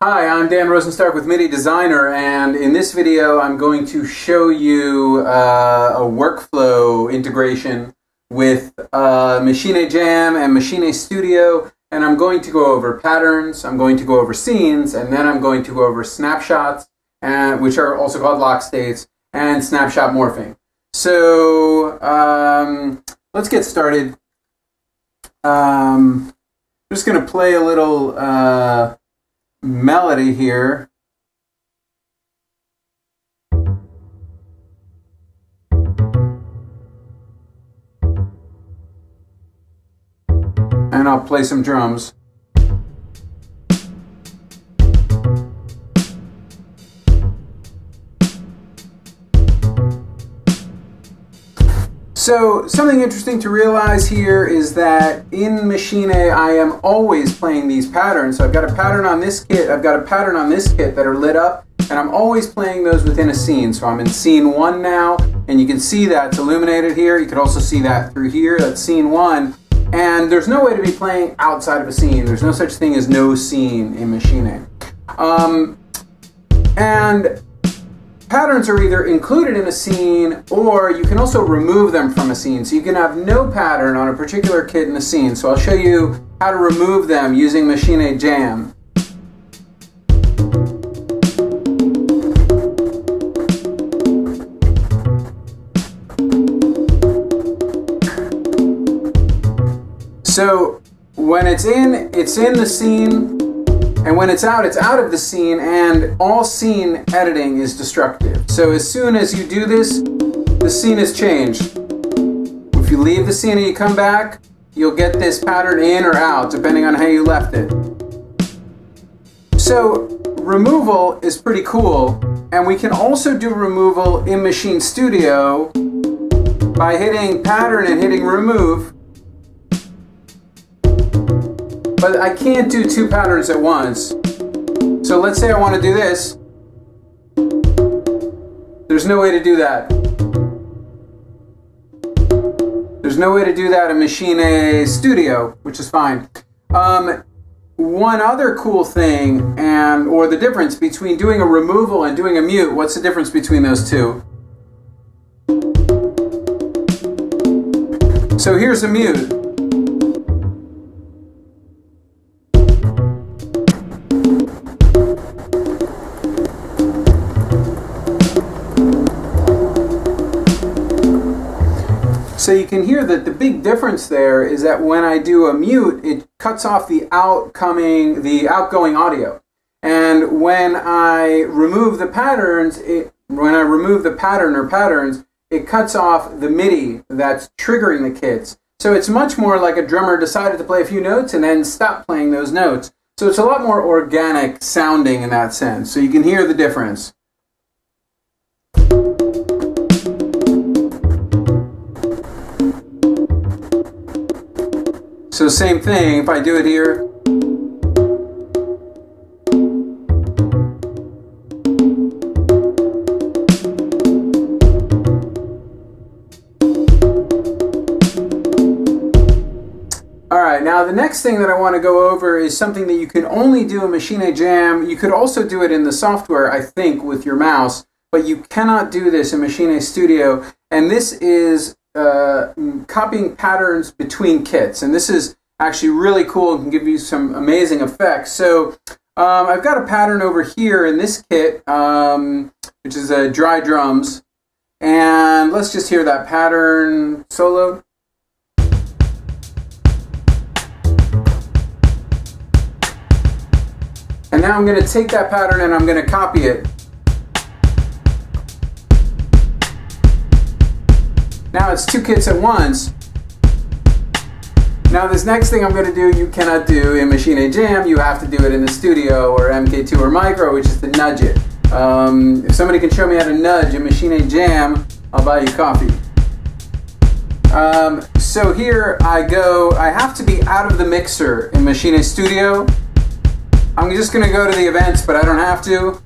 Hi, I'm Dan Rosenstark with MIDI Designer, and in this video I'm going to show you uh, a workflow integration with uh, Maschine Jam and Maschine Studio, and I'm going to go over patterns, I'm going to go over scenes, and then I'm going to go over snapshots, which are also called lock states, and snapshot morphing. So um, let's get started. Um, I'm just going to play a little... Uh, melody here. And I'll play some drums. So something interesting to realize here is that in Maschine, I am always playing these patterns. So I've got a pattern on this kit, I've got a pattern on this kit that are lit up, and I'm always playing those within a scene. So I'm in scene one now, and you can see that it's illuminated here. You can also see that through here, that's scene one. And there's no way to be playing outside of a scene. There's no such thing as no scene in Maschine. Um, and Patterns are either included in a scene or you can also remove them from a scene. So you can have no pattern on a particular kit in a scene. So I'll show you how to remove them using Maschine Jam. So when it's in, it's in the scene and when it's out, it's out of the scene, and all scene editing is destructive. So as soon as you do this, the scene is changed. If you leave the scene and you come back, you'll get this pattern in or out, depending on how you left it. So removal is pretty cool, and we can also do removal in Maschine Studio by hitting pattern and hitting remove but I can't do two patterns at once. So let's say I want to do this. There's no way to do that. There's no way to do that in Maschine Studio, which is fine. Um, one other cool thing, and or the difference between doing a removal and doing a mute, what's the difference between those two? So here's a mute. So you can hear that the big difference there is that when I do a mute, it cuts off the outcoming, the outgoing audio. And when I remove the patterns, it, when I remove the pattern or patterns, it cuts off the MIDI that's triggering the kits. So it's much more like a drummer decided to play a few notes and then stop playing those notes. So it's a lot more organic sounding in that sense. So you can hear the difference. So same thing, if I do it here, now the next thing that I want to go over is something that you can only do in Maschine Jam. You could also do it in the software, I think, with your mouse, but you cannot do this in Maschine Studio. And this is uh, copying patterns between kits. And this is actually really cool and can give you some amazing effects. So um, I've got a pattern over here in this kit, um, which is a dry drums. And let's just hear that pattern solo. And now I'm going to take that pattern and I'm going to copy it Now it's two kits at once. Now this next thing I'm going to do, you cannot do in Maschine Jam. You have to do it in the studio or MK2 or Micro, which is to nudge it. Um, if somebody can show me how to nudge in Maschine Jam, I'll buy you coffee. Um, so here I go, I have to be out of the mixer in Maschine Studio. I'm just going to go to the events, but I don't have to.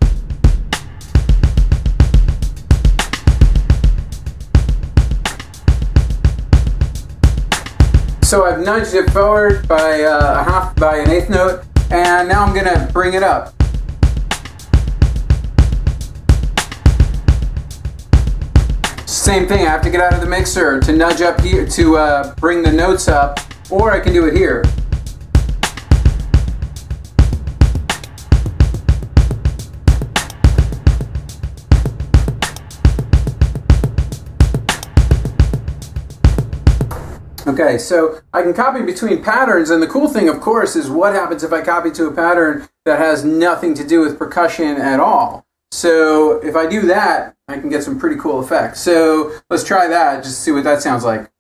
so I've nudged it forward by uh, a half, by an eighth note, and now I'm gonna bring it up. Same thing, I have to get out of the mixer to nudge up here, to uh, bring the notes up, or I can do it here. Okay, so I can copy between patterns, and the cool thing, of course, is what happens if I copy to a pattern that has nothing to do with percussion at all. So if I do that, I can get some pretty cool effects. So let's try that, just see what that sounds like.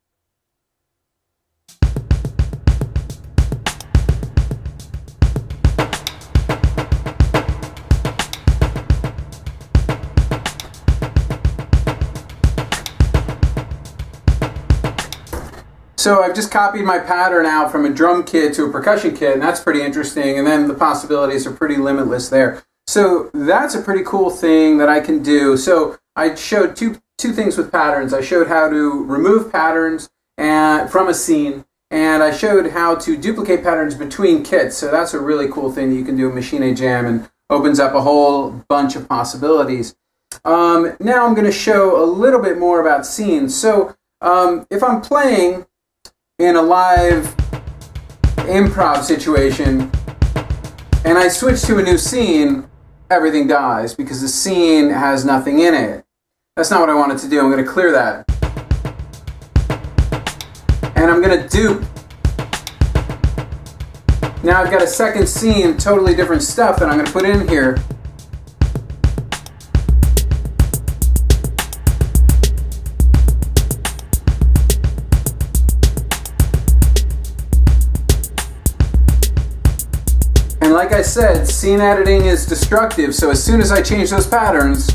So I've just copied my pattern out from a drum kit to a percussion kit, and that's pretty interesting. And then the possibilities are pretty limitless there. So that's a pretty cool thing that I can do. So I showed two two things with patterns. I showed how to remove patterns and, from a scene, and I showed how to duplicate patterns between kits. So that's a really cool thing that you can do in Maschine Jam and opens up a whole bunch of possibilities. Um, now I'm going to show a little bit more about scenes. So um, if I'm playing in a live improv situation and I switch to a new scene, everything dies because the scene has nothing in it. That's not what I wanted to do. I'm going to clear that. And I'm going to dupe. Now I've got a second scene, totally different stuff that I'm going to put in here. I said, scene editing is destructive, so as soon as I change those patterns,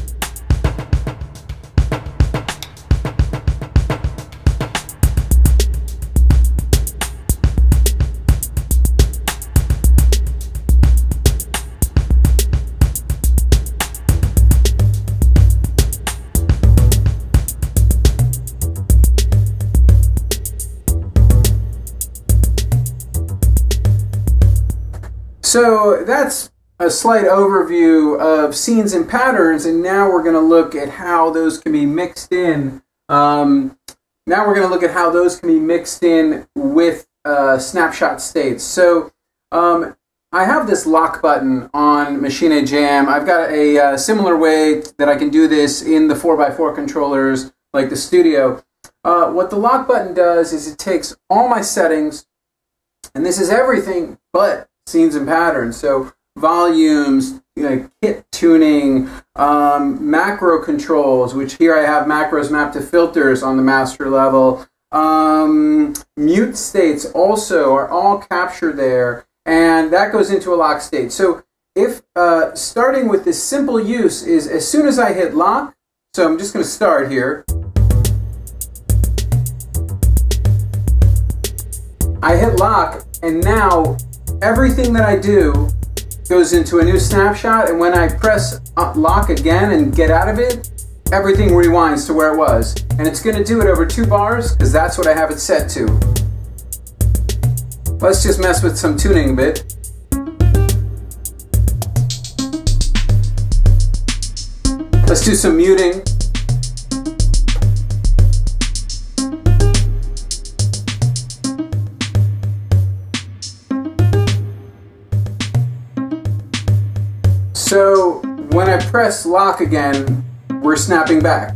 So that's a slight overview of scenes and patterns, and now we're going to look at how those can be mixed in. Um, now we're going to look at how those can be mixed in with uh, snapshot states. So um, I have this lock button on Maschine Jam. I've got a uh, similar way that I can do this in the 4x4 controllers like the Studio. Uh, what the lock button does is it takes all my settings, and this is everything but scenes and patterns. So volumes, you know, kit tuning, um, macro controls, which here I have macros mapped to filters on the master level. Um, mute states also are all captured there, and that goes into a lock state. So if uh, starting with this simple use is as soon as I hit lock, so I'm just going to start here. I hit lock, and now everything that I do goes into a new snapshot, and when I press lock again and get out of it, everything rewinds to where it was. And it's gonna do it over two bars, because that's what I have it set to. Let's just mess with some tuning a bit. Let's do some muting. So when I press lock again, we're snapping back.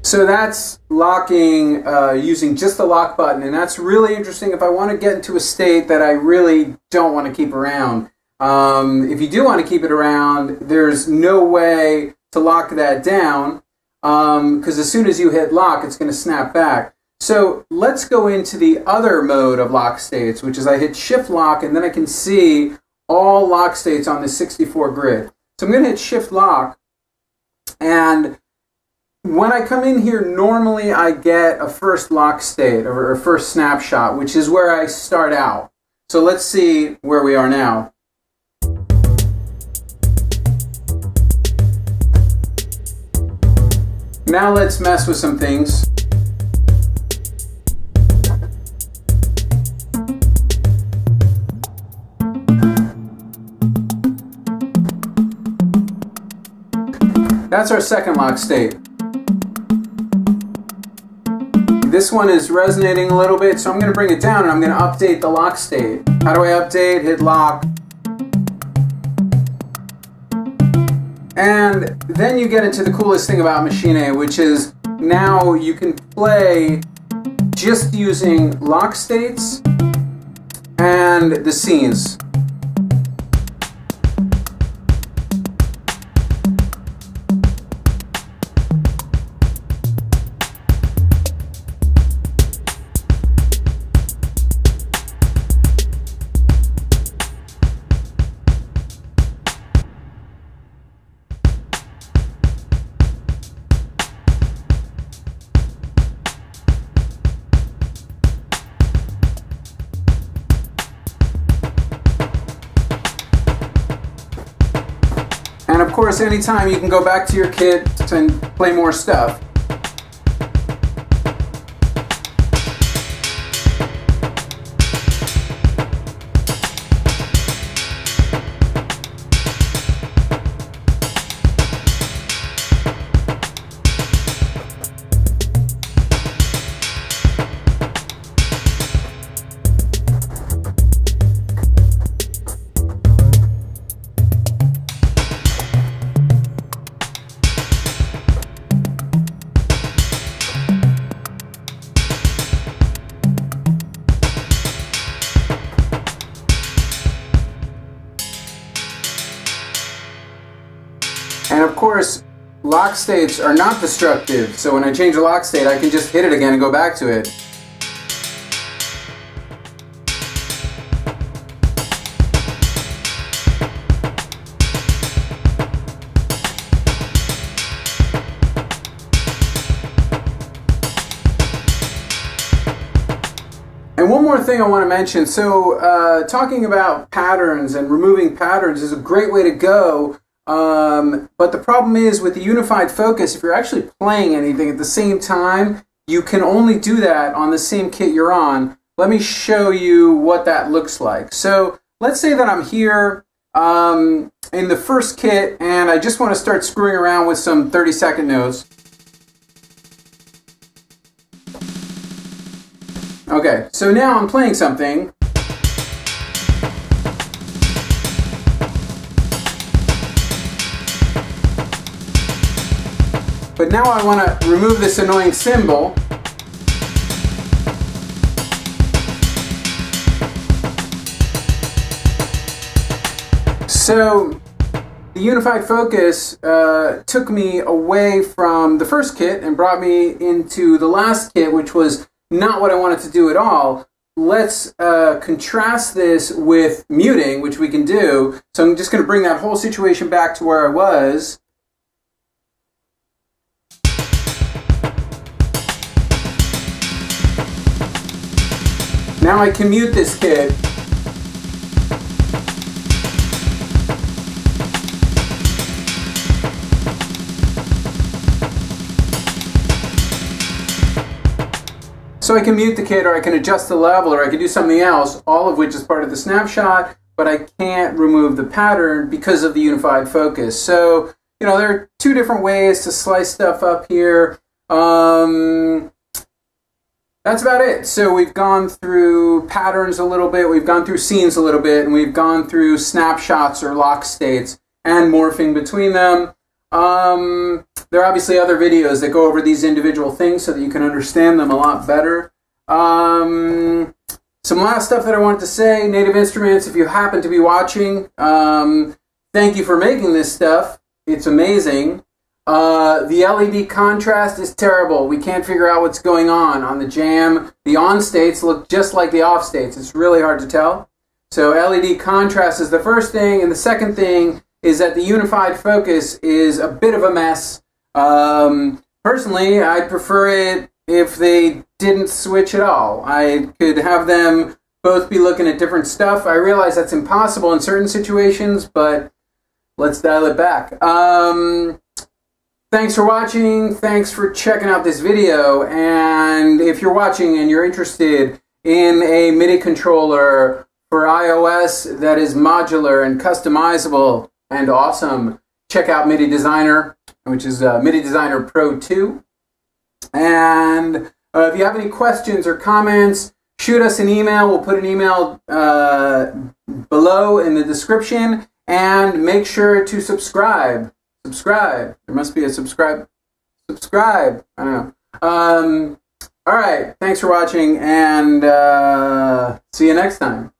So that's locking uh, using just the lock button, and that's really interesting if I want to get into a state that I really don't want to keep around. Um, if you do want to keep it around, there's no way to lock that down because um, as soon as you hit lock, it's going to snap back. So let's go into the other mode of lock states, which is I hit shift lock and then I can see all lock states on the 64 grid. So I'm going to hit shift lock and when I come in here, normally I get a first lock state or a first snapshot, which is where I start out. So let's see where we are now. Now let's mess with some things. That's our second lock state. This one is resonating a little bit, so I'm gonna bring it down and I'm gonna update the lock state. How do I update? Hit lock. And then you get into the coolest thing about Maschine, which is now you can play just using lock states and the scenes. Anytime you can go back to your kit and play more stuff. Lock states are not destructive, so when I change a lock state, I can just hit it again and go back to it. And one more thing I want to mention. So, uh, talking about patterns and removing patterns is a great way to go um, but the problem is with the unified focus, if you're actually playing anything at the same time, you can only do that on the same kit you're on. Let me show you what that looks like. So let's say that I'm here um, in the first kit and I just want to start screwing around with some 30 second notes. Okay, so now I'm playing something But now I want to remove this annoying cymbal. So the unified focus uh, took me away from the first kit and brought me into the last kit, which was not what I wanted to do at all. Let's uh, contrast this with muting, which we can do. So I'm just going to bring that whole situation back to where I was. Now I can mute this kid. So I can mute the kit or I can adjust the level or I can do something else, all of which is part of the snapshot, but I can't remove the pattern because of the unified focus. So, you know, there are two different ways to slice stuff up here. Um, that's about it. So we've gone through patterns a little bit, we've gone through scenes a little bit, and we've gone through snapshots or lock states and morphing between them. Um, there are obviously other videos that go over these individual things so that you can understand them a lot better. Um, some last stuff that I wanted to say, Native Instruments, if you happen to be watching, um, thank you for making this stuff. It's amazing. Uh, the LED contrast is terrible. We can't figure out what's going on on the jam. The on states look just like the off states. It's really hard to tell. So LED contrast is the first thing, and the second thing is that the unified focus is a bit of a mess. Um, personally, I'd prefer it if they didn't switch at all. I could have them both be looking at different stuff. I realize that's impossible in certain situations, but let's dial it back. Um, Thanks for watching. Thanks for checking out this video. And if you're watching and you're interested in a MIDI controller for iOS that is modular and customizable and awesome, check out MIDI Designer, which is uh, MIDI Designer Pro 2. And uh, if you have any questions or comments, shoot us an email. We'll put an email uh, below in the description. And make sure to subscribe. Subscribe. There must be a subscribe. Subscribe. I don't know. Um, all right. Thanks for watching, and uh, see you next time.